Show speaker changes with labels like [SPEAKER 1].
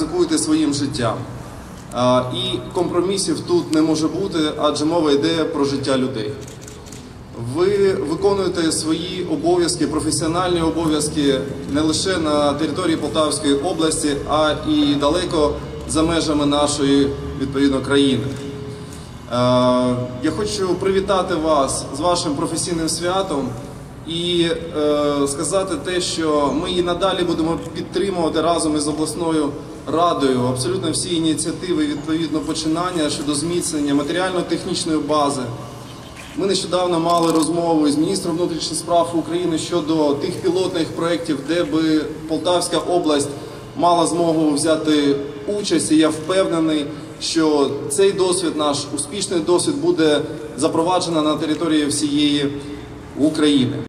[SPEAKER 1] ризикуєте своїм життям. І компромісів тут не може бути, адже мова йде про життя людей. Ви виконуєте свої обов'язки, професіональні обов'язки не лише на території Полтавської області, а і далеко за межами нашої відповідно країни. Я хочу привітати вас з вашим професійним святом і е, сказати те, що ми і надалі будемо підтримувати разом із обласною радою абсолютно всі ініціативи відповідно починання щодо зміцнення матеріально-технічної бази. Ми нещодавно мали розмову з міністром внутрішніх справ України щодо тих пілотних проєктів, де би Полтавська область мала змогу взяти участь. І я впевнений, що цей досвід, наш успішний досвід, буде запроваджено на території всієї України.